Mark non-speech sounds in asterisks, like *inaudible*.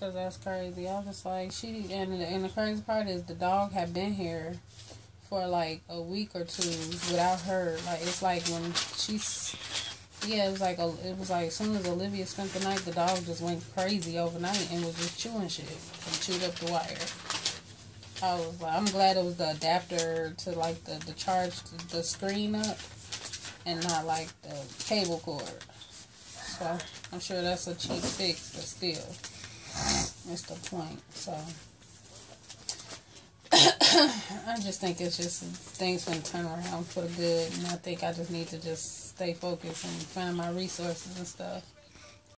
Cause that's crazy. I was just like, she and and the crazy part is the dog had been here for like a week or two without her. Like it's like when she's yeah, it was like a, it was like as soon as Olivia spent the night, the dog just went crazy overnight and was just chewing shit and chewed up the wire. I was like, I'm glad it was the adapter to like the the charge the screen up and not like the cable cord. So I'm sure that's a cheap fix, but still. That's the point. So *coughs* I just think it's just things gonna turn around for the good, and I think I just need to just stay focused and find my resources and stuff.